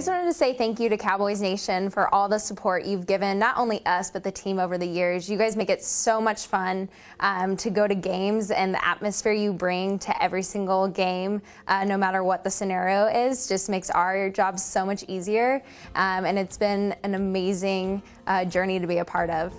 just wanted to say thank you to Cowboys Nation for all the support you've given, not only us, but the team over the years. You guys make it so much fun um, to go to games, and the atmosphere you bring to every single game, uh, no matter what the scenario is, just makes our jobs so much easier. Um, and it's been an amazing uh, journey to be a part of.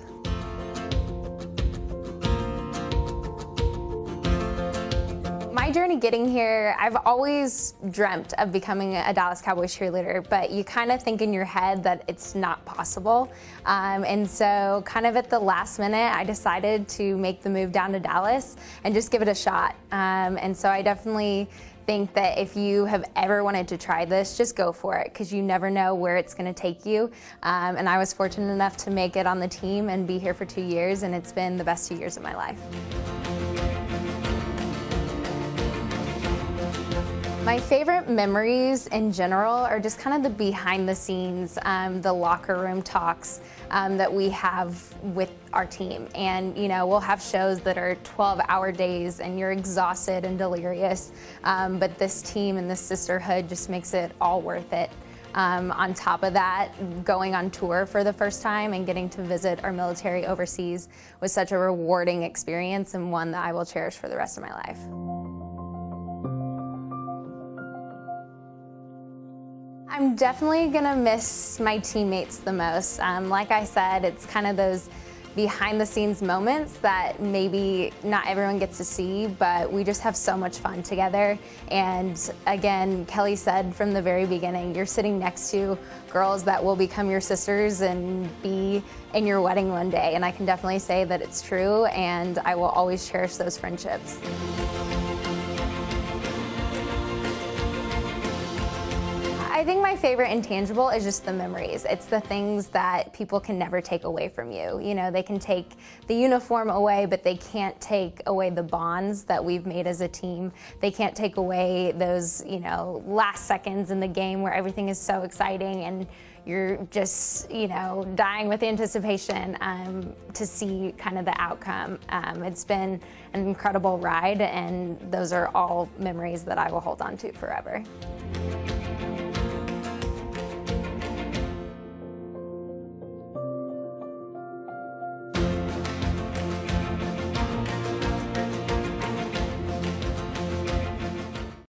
Journey getting here, I've always dreamt of becoming a Dallas Cowboys cheerleader, but you kind of think in your head that it's not possible. Um, and so, kind of at the last minute, I decided to make the move down to Dallas and just give it a shot. Um, and so, I definitely think that if you have ever wanted to try this, just go for it because you never know where it's going to take you. Um, and I was fortunate enough to make it on the team and be here for two years, and it's been the best two years of my life. My favorite memories in general are just kind of the behind the scenes, um, the locker room talks um, that we have with our team. And, you know, we'll have shows that are 12 hour days and you're exhausted and delirious. Um, but this team and this sisterhood just makes it all worth it. Um, on top of that, going on tour for the first time and getting to visit our military overseas was such a rewarding experience and one that I will cherish for the rest of my life. I'm definitely gonna miss my teammates the most. Um, like I said, it's kind of those behind the scenes moments that maybe not everyone gets to see, but we just have so much fun together. And again, Kelly said from the very beginning, you're sitting next to girls that will become your sisters and be in your wedding one day. And I can definitely say that it's true, and I will always cherish those friendships. I think my favorite intangible is just the memories. It's the things that people can never take away from you. You know, they can take the uniform away, but they can't take away the bonds that we've made as a team. They can't take away those, you know, last seconds in the game where everything is so exciting and you're just, you know, dying with anticipation um, to see kind of the outcome. Um, it's been an incredible ride, and those are all memories that I will hold on to forever.